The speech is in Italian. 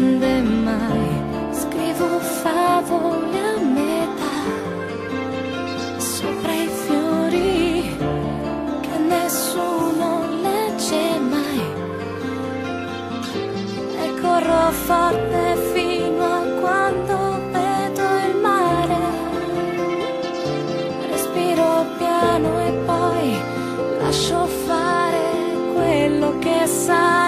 grande mai. Scrivo favole a metà. Sopra i fiori che nessuno legge mai. E corro forte fino a quando vedo il mare. Respiro piano e poi lascio fare quello che sai